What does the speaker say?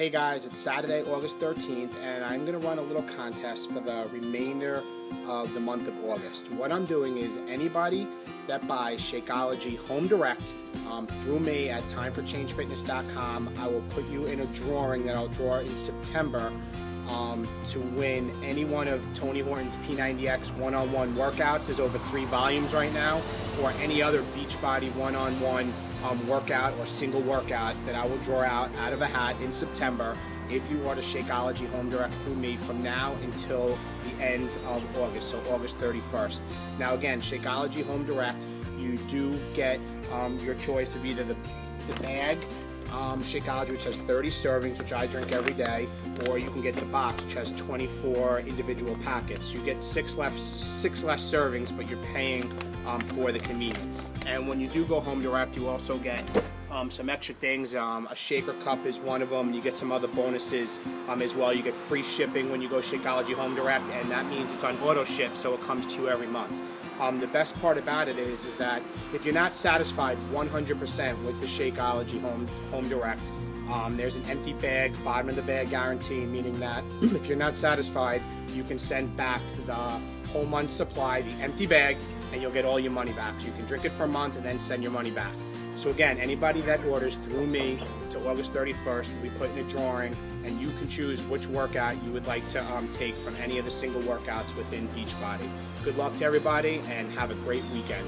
Hey guys, it's Saturday, August 13th, and I'm going to run a little contest for the remainder of the month of August. What I'm doing is anybody that buys Shakeology Home Direct um, through me at timeforchangefitness.com, I will put you in a drawing that I'll draw in September um, to win any one of Tony Horton's P90X one-on-one workouts. There's over three volumes right now, or any other Beachbody one-on-one um, workout or single workout that I will draw out out of a hat in September if you order Shakeology Home Direct through me from now until the end of August, so August 31st. Now again, Shakeology Home Direct, you do get um, your choice of either the, the bag um, Shakeology, which has 30 servings, which I drink every day, or you can get the box, which has 24 individual packets. You get six less, six less servings, but you're paying um, for the convenience. And when you do go home direct, you also get um, some extra things. Um, a shaker cup is one of them. You get some other bonuses um, as well. You get free shipping when you go Shakeology Home Direct, and that means it's on auto ship, so it comes to you every month. Um, the best part about it is, is that if you're not satisfied 100% with the Shakeology Home, Home Direct, um, there's an empty bag, bottom of the bag guarantee, meaning that if you're not satisfied, you can send back the whole month's supply, the empty bag, and you'll get all your money back. So you can drink it for a month and then send your money back. So again, anybody that orders through me to August 31st, we put in a drawing, and you can choose which workout you would like to um, take from any of the single workouts within Beachbody. Good luck to everybody, and have a great weekend.